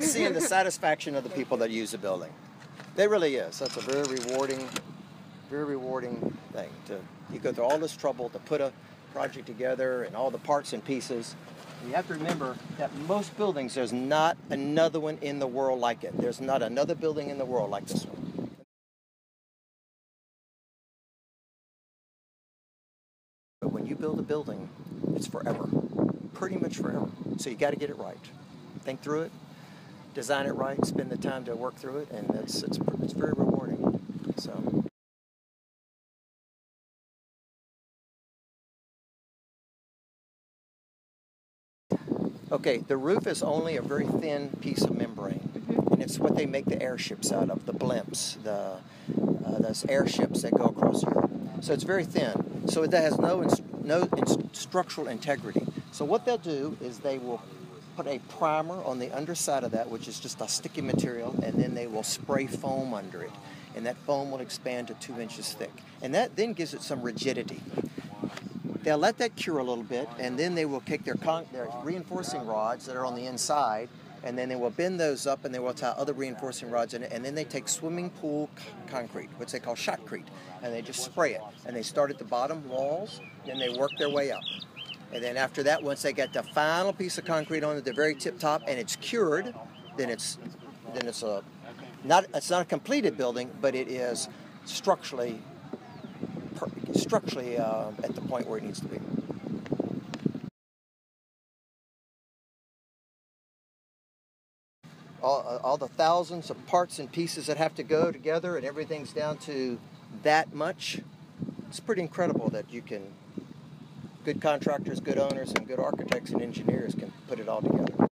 seeing the satisfaction of the people that use the building. It really is. That's a very rewarding, very rewarding thing. To you go through all this trouble to put a project together and all the parts and pieces. You have to remember that most buildings, there's not another one in the world like it. There's not another building in the world like this one. But when you build a building, it's forever, pretty much forever. So you got to get it right. Think through it, design it right, spend the time to work through it, and it's it's it's very rewarding. So. Okay, the roof is only a very thin piece of membrane, and it's what they make the airships out of, the blimps, the uh, those airships that go across Europe. So it's very thin, so it has no no structural integrity. So what they'll do is they will put a primer on the underside of that, which is just a sticky material, and then they will spray foam under it, and that foam will expand to two inches thick, and that then gives it some rigidity. They'll let that cure a little bit, and then they will take their, con- their reinforcing rods that are on the inside, and then they will bend those up, and they will tie other reinforcing rods in it, and then they take swimming pool concrete, which they call shotcrete, and they just spray it, and they start at the bottom walls, then they work their way up. And then after that, once they get the final piece of concrete on at the very tip top, and it's cured, then it's then it's a not it's not a completed building, but it is structurally structurally uh, at the point where it needs to be. All, uh, all the thousands of parts and pieces that have to go together, and everything's down to that much. It's pretty incredible that you can, good contractors, good owners, and good architects and engineers can put it all together.